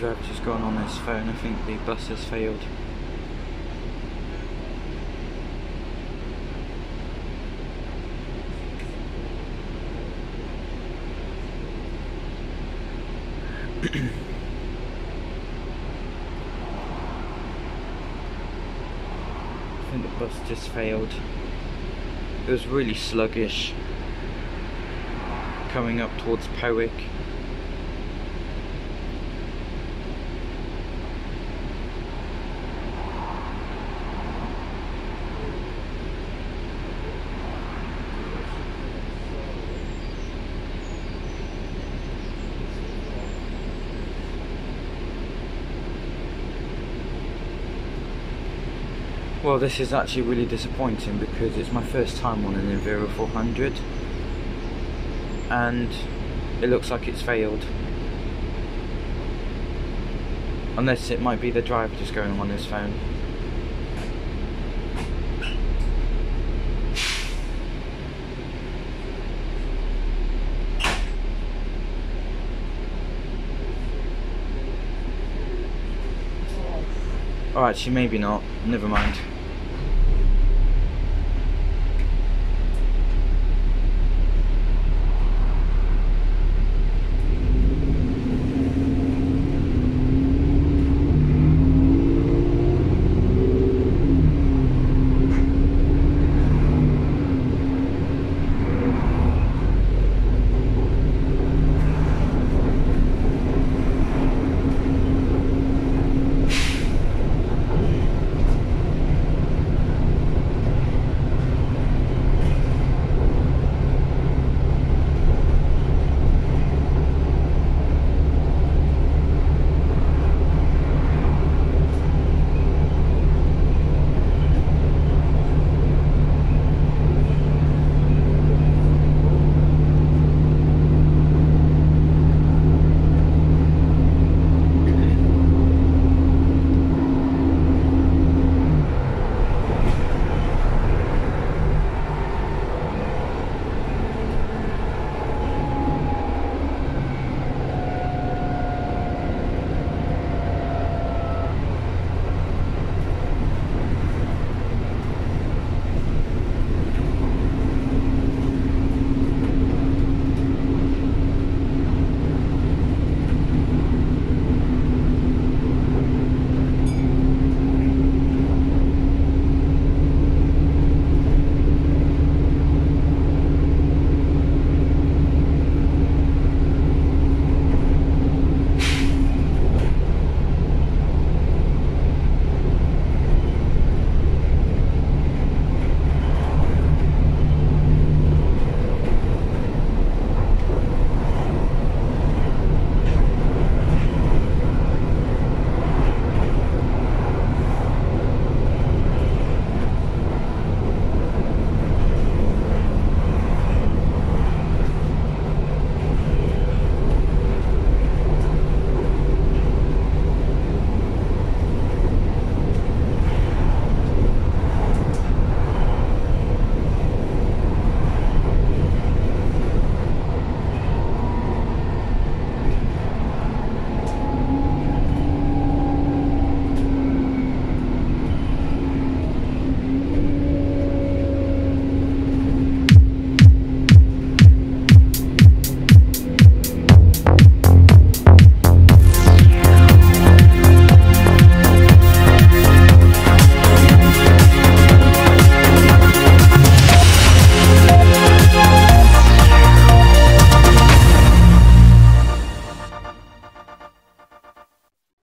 driver's just gone on his phone. I think the bus has failed. I think the bus just failed. It was really sluggish coming up towards Powick. Well, this is actually really disappointing because it's my first time on an Enviro 400 and it looks like it's failed. Unless it might be the driver just going on his phone. Oh, actually, maybe not. Never mind.